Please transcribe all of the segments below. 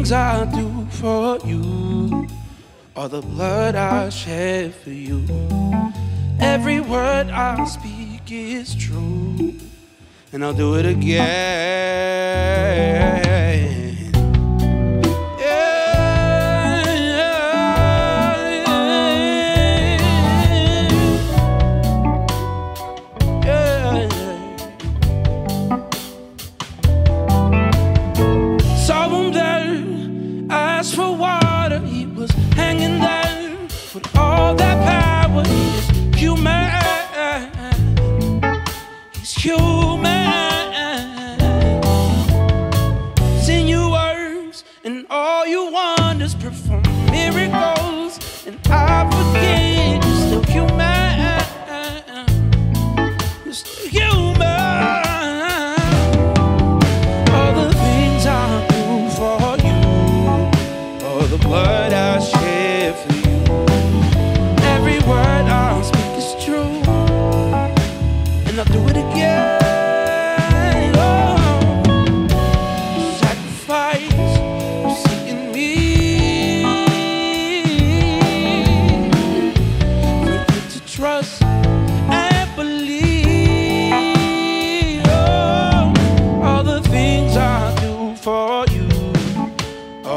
things I do for you all the blood I shed for you. Every word I speak is true, and I'll do it again.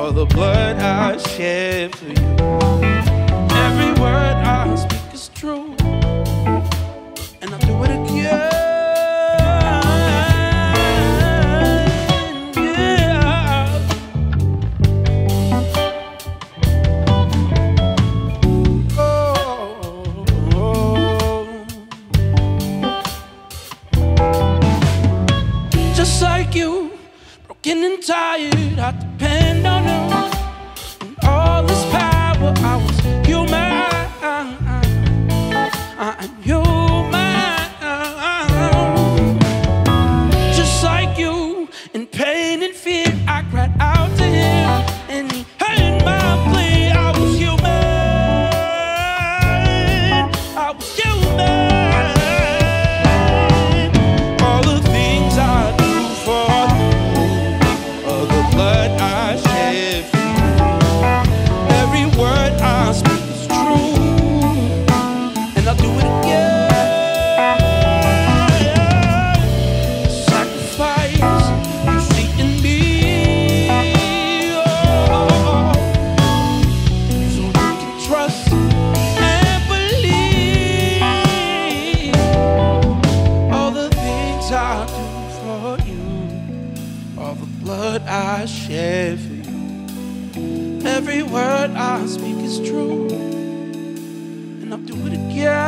all the blood I shed for you. Every word I speak. getting tired. I depend on you and all this power. I was human. I'm human, just like you. I share for you. Every word I speak is true, and I'll do it again.